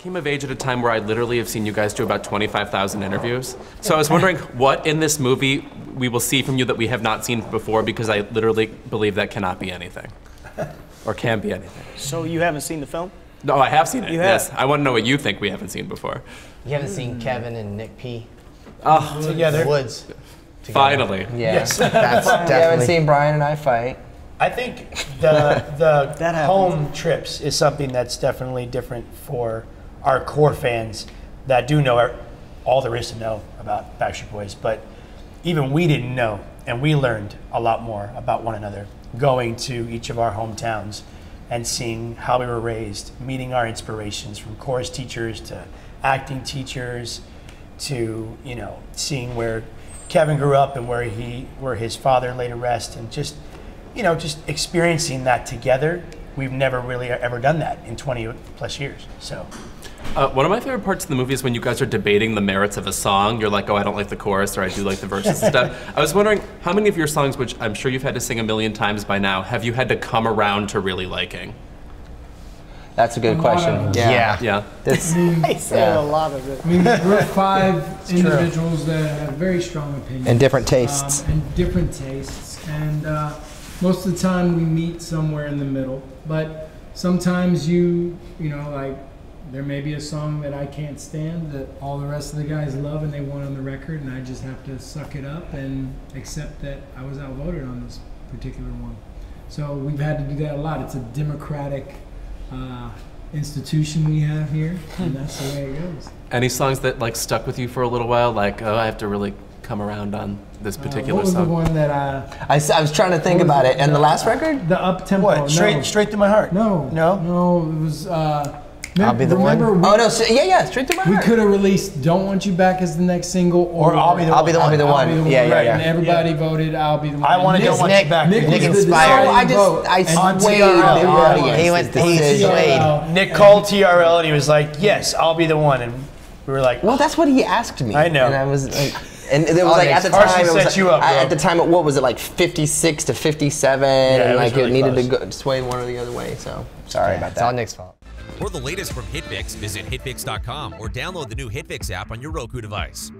came of age at a time where I literally have seen you guys do about 25,000 interviews. So I was wondering what in this movie we will see from you that we have not seen before because I literally believe that cannot be anything. Or can be anything. So you haven't seen the film? No, I have seen it. You have? Yes. I want to know what you think we haven't seen before. You haven't seen Kevin and Nick P. Oh, Together. Woods. together. finally. Yeah. Yes. That's You haven't seen Brian and I fight. I think the the That home trips is something that's definitely different for our core fans that do know er, all there is to know about Backstreet Boys. But even we didn't know, and we learned a lot more about one another going to each of our hometowns and seeing how we were raised, meeting our inspirations from chorus teachers to acting teachers to you know seeing where Kevin grew up and where he where his father laid to rest and just you know just experiencing that together we've never really ever done that in 20 plus years so Uh, one of my favorite parts of the movie is when you guys are debating the merits of a song. You're like, oh, I don't like the chorus, or I do like the verses and stuff. I was wondering, how many of your songs, which I'm sure you've had to sing a million times by now, have you had to come around to really liking? That's a good A question. of- Yeah. Yeah. That's, I said Yeah. a lot of it. I mean, we're five individuals that have very strong opinions. And different tastes. Um, and different tastes. And uh, most of the time we meet somewhere in the middle. But sometimes you, you know, like there may be a song that I can't stand that all the rest of the guys love and they want on the record, and I just have to suck it up and accept that I was outvoted on this particular one. So we've had to do that a lot. It's a democratic uh, institution we have here, and that's the way it goes. Any songs that like stuck with you for a little while? Like, oh, I have to really come around on this Uh, particular what was song. the one that I I, s- I was trying to think about it. And the last record? the up tempo? what straight no. straight to my heart No, no no. It was. Uh, I'll be the one. remember Oh, no. s- Yeah, yeah. Straight to my We, we heart. could have released "Don't Want You Back" as the next single, or, or i'll be the I'll be the one one. I'll be the I'll one. Be the Yeah, One. yeah, Right, yeah. And everybody voted "I'll Be the One." i want to Nick- don't want Nick- you back Nick, Nick was the inspired. No, oh, I just vote. I And swayed TRL. the audience. He went- he decision. swayed. nick called trl and he was like yes i'll be the one and we were like Well, that's what he asked me. I know. And I was like, and it was Oh, like at the Carson time, it was set you up, I- at the time, what was it like 56 to 57, it and was like really it needed close. to go sway one or the other way. So sorry about It's all that. Nick's fault. For the latest from HitFix, visit hitfix.com or download the new HitFix app on your Roku device.